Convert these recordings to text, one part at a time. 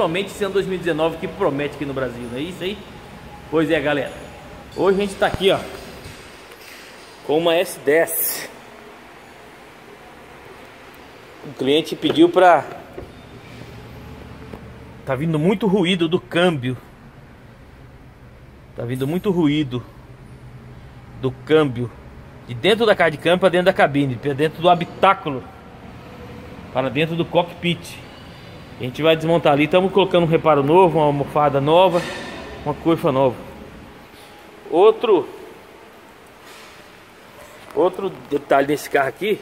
Principalmente esse ano 2019 que promete aqui no Brasil, não é isso aí? Pois é, galera. Hoje a gente está aqui, ó, com uma S10. O cliente pediu para Tá vindo muito ruído do câmbio. Tá vindo muito ruído do câmbio de dentro da casa de câmbio para dentro da cabine, para dentro do habitáculo, para dentro do cockpit. A gente vai desmontar ali, estamos colocando um reparo novo, uma almofada nova, uma coifa nova. Outro outro detalhe desse carro aqui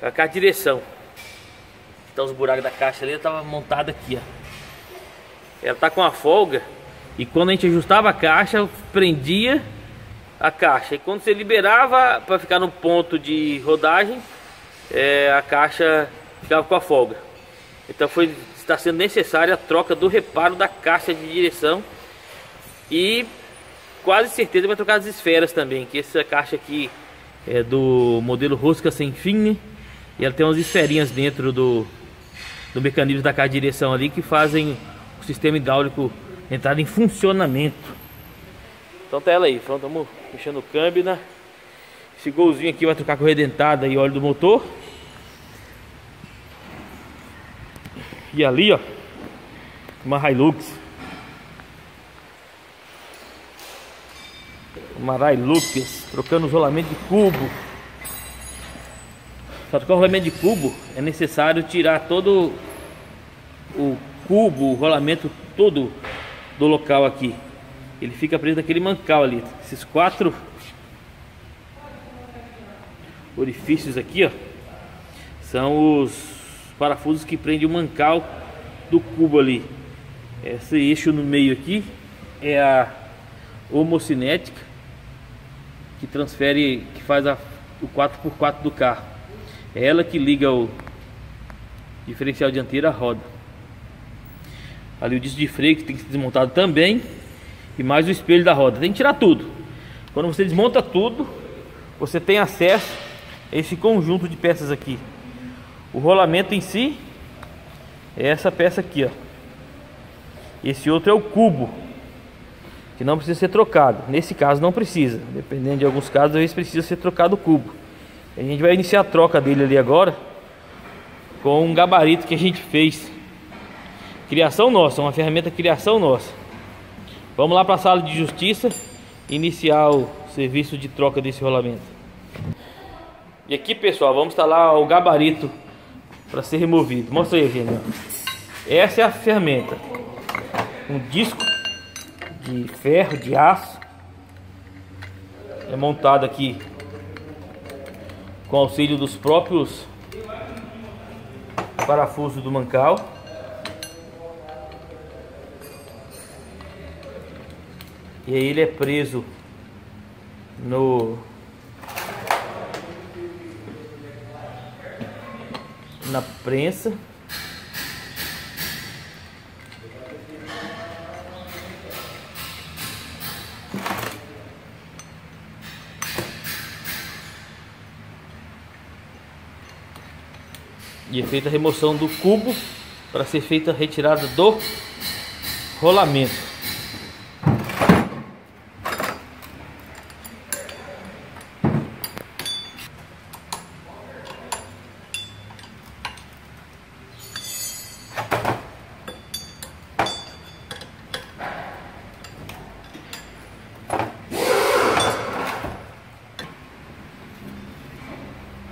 é a caixa de direção. Então os buracos da caixa ali estava montada aqui, ó. Ela tá com a folga e quando a gente ajustava a caixa, prendia a caixa. E quando você liberava para ficar no ponto de rodagem, é, a caixa ficava com a folga. Então foi está sendo necessária a troca do reparo da caixa de direção e quase certeza vai trocar as esferas também, que essa caixa aqui é do modelo rosca sem fim, né? e ela tem umas esferinhas dentro do, do mecanismo da caixa de direção ali que fazem o sistema hidráulico entrar em funcionamento. Então tá ela aí, então estamos mexendo o câmbio, né? Esse golzinho aqui vai trocar com redentada e óleo do motor. E ali, ó, uma Hilux. Uma Hilux, trocando o rolamento de cubo. Para trocar o rolamento de cubo é necessário tirar todo o cubo, o rolamento todo do local aqui. Ele fica preso naquele mancal ali. Esses quatro orifícios aqui, ó, são os parafusos que prendem o mancal do cubo ali. Esse eixo no meio aqui é a homocinética que transfere, que faz a, o 4x4 do carro. É ela que liga o diferencial dianteiro à roda. Ali o disco de freio que tem que ser desmontado também. E mais o espelho da roda. Tem que tirar tudo. Quando você desmonta tudo, você tem acesso a esse conjunto de peças aqui. O rolamento em si é essa peça aqui, ó. Esse outro é o cubo, que não precisa ser trocado. Nesse caso não precisa. Dependendo de alguns casos, às vezes precisa ser trocado o cubo. A gente vai iniciar a troca dele ali agora com um gabarito que a gente fez Criação nossa, uma ferramenta criação nossa. Vamos lá para a sala de justiça iniciar o serviço de troca desse rolamento. E aqui, pessoal, vamos instalar o gabarito para ser removido. Mostra aí, gente. Essa é a ferramenta. Um disco de ferro, de aço. É montado aqui com auxílio dos próprios parafusos do mancal. E aí ele é preso no na prensa. E é feita a remoção do cubo para ser feita a retirada do rolamento.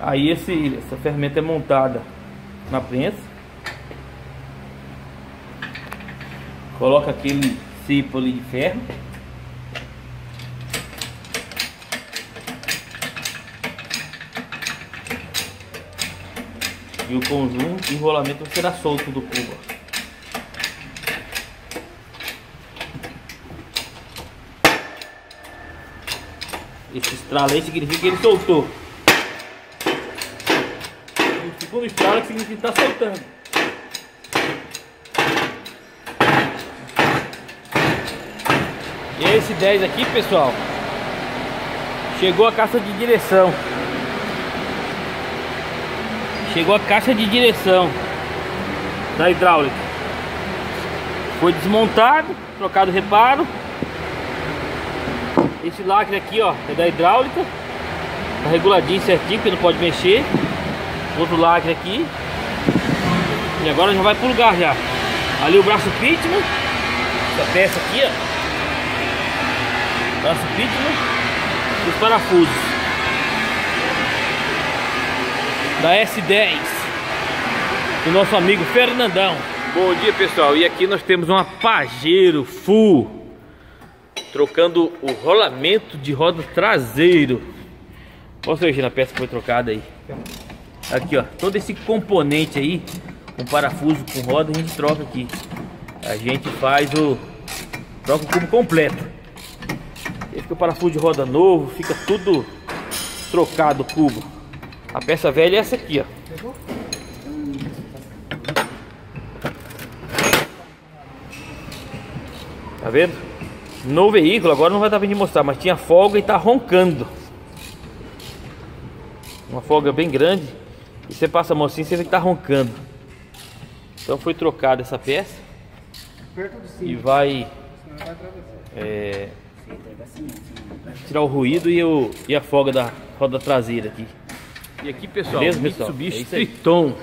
Aí esse, essa ferramenta é montada na prensa. Coloca aquele cipo ali de ferro. E o conjunto, o enrolamento será solto do cubo. Esse estralo aí significa que ele soltou segundo estralo significa está soltando. E esse 10 aqui, pessoal, chegou a caixa de direção. Chegou a caixa de direção da hidráulica. Foi desmontado, trocado reparo. Esse lacre aqui, ó, é da hidráulica. Tá reguladinho certinho, que não pode mexer. Outro lacre aqui. E agora já vai pro lugar já. Ali o braço Pitman. Essa peça aqui, ó. Braço Pitman. Os parafusos. Da S10. Do nosso amigo Fernandão. Bom dia pessoal, e aqui nós temos uma Pajero Full Trocando o rolamento de roda traseiro Olha seja, a peça foi trocada aí Aqui ó, todo esse componente aí Com parafuso, com roda, a gente troca aqui A gente faz o... Troca o cubo completo Aí fica o parafuso de roda novo, fica tudo trocado o cubo A peça velha é essa aqui ó Tá vendo? No veículo, agora não vai dar pra gente mostrar, mas tinha folga e tá roncando. Uma folga bem grande. E você passa a mão assim, você vê que tá roncando. Então foi trocada essa peça. E vai... É, tirar o ruído e, o, e a folga da roda traseira aqui. E aqui, pessoal, Beleza, pessoal? Mitsubishi é Triton.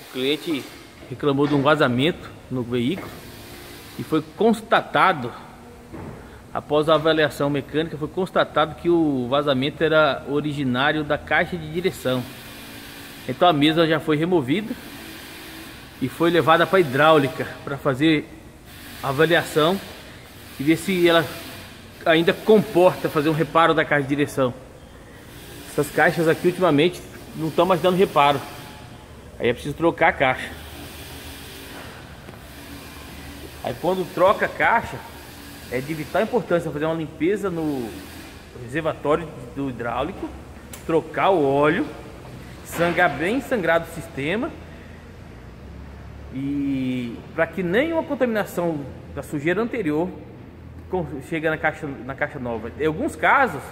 O cliente reclamou de um vazamento no veículo e foi constatado após a avaliação mecânica foi constatado que o vazamento era originário da caixa de direção. Então a mesa já foi removida e foi levada para hidráulica para fazer a avaliação e ver se ela ainda comporta fazer um reparo da caixa de direção. Essas caixas aqui ultimamente não estão mais dando reparo. Aí é preciso trocar a caixa. Aí quando troca a caixa, é de vital importância fazer uma limpeza no reservatório do hidráulico, trocar o óleo, sangrar bem sangrado o sistema e para que nenhuma contaminação da sujeira anterior chegue na caixa, na caixa nova. Em alguns casos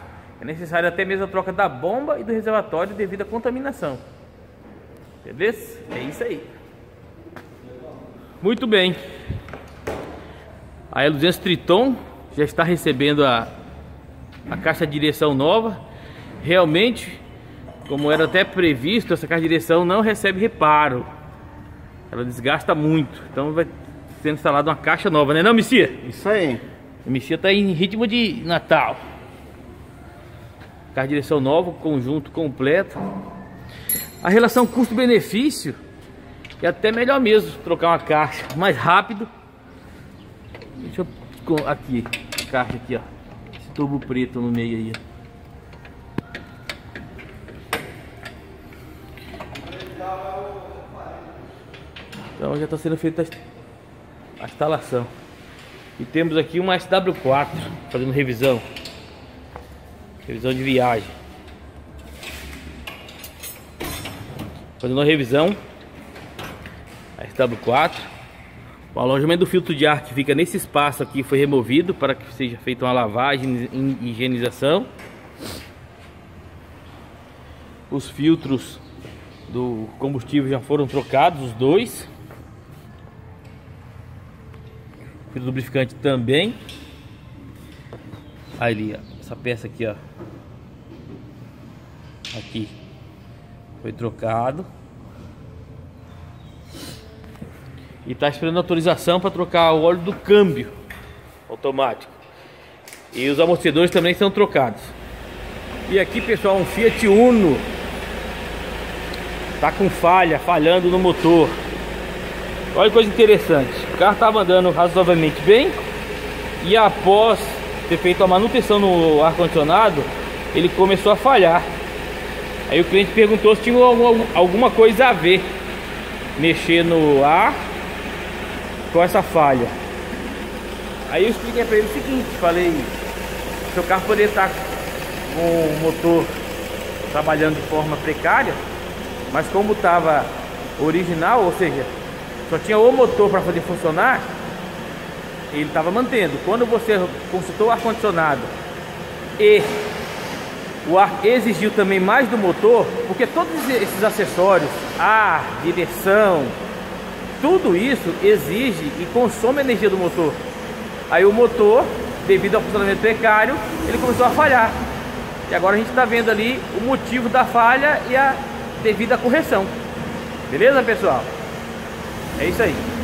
é necessário até mesmo a troca da bomba e do reservatório devido à contaminação. Beleza? É isso aí. Muito bem. A L200 Triton já está recebendo a, a caixa de direção nova. Realmente, como era até previsto, essa caixa de direção não recebe reparo. Ela desgasta muito. Então vai ser instalada uma caixa nova, né não, Missia? Isso aí. A Missia está em ritmo de Natal. Caixa de direção nova, conjunto completo. A relação custo-benefício é até melhor mesmo trocar uma caixa mais rápido Deixa eu... Aqui, caixa aqui, ó. Esse tubo preto no meio aí. Então já está sendo feita a instalação. E temos aqui uma SW4 fazendo revisão. Revisão de viagem. Fazendo uma revisão. A SW4. O alojamento do filtro de ar que fica nesse espaço aqui foi removido para que seja feita uma lavagem e higienização. Os filtros do combustível já foram trocados, os dois. O filtro lubrificante também. Ali, ó, essa peça aqui, ó. Aqui foi trocado. E está esperando autorização para trocar o óleo do câmbio automático. E os amortecedores também são trocados. E aqui, pessoal, um Fiat Uno. Tá com falha, falhando no motor. Olha que coisa interessante. O carro estava andando razoavelmente bem. E após ter feito a manutenção no ar-condicionado, ele começou a falhar. Aí o cliente perguntou se tinha alguma coisa a ver. Mexer no ar com essa falha. Aí eu expliquei para ele o seguinte, falei, seu carro poderia estar com o motor trabalhando de forma precária, mas como estava original, ou seja, só tinha o motor para fazer funcionar, ele estava mantendo. Quando você consultou o ar-condicionado e o ar exigiu também mais do motor, porque todos esses acessórios, ar, direção, tudo isso exige e consome energia do motor. Aí o motor, devido ao funcionamento precário, ele começou a falhar. E agora a gente está vendo ali o motivo da falha e a devida correção. Beleza, pessoal? É isso aí.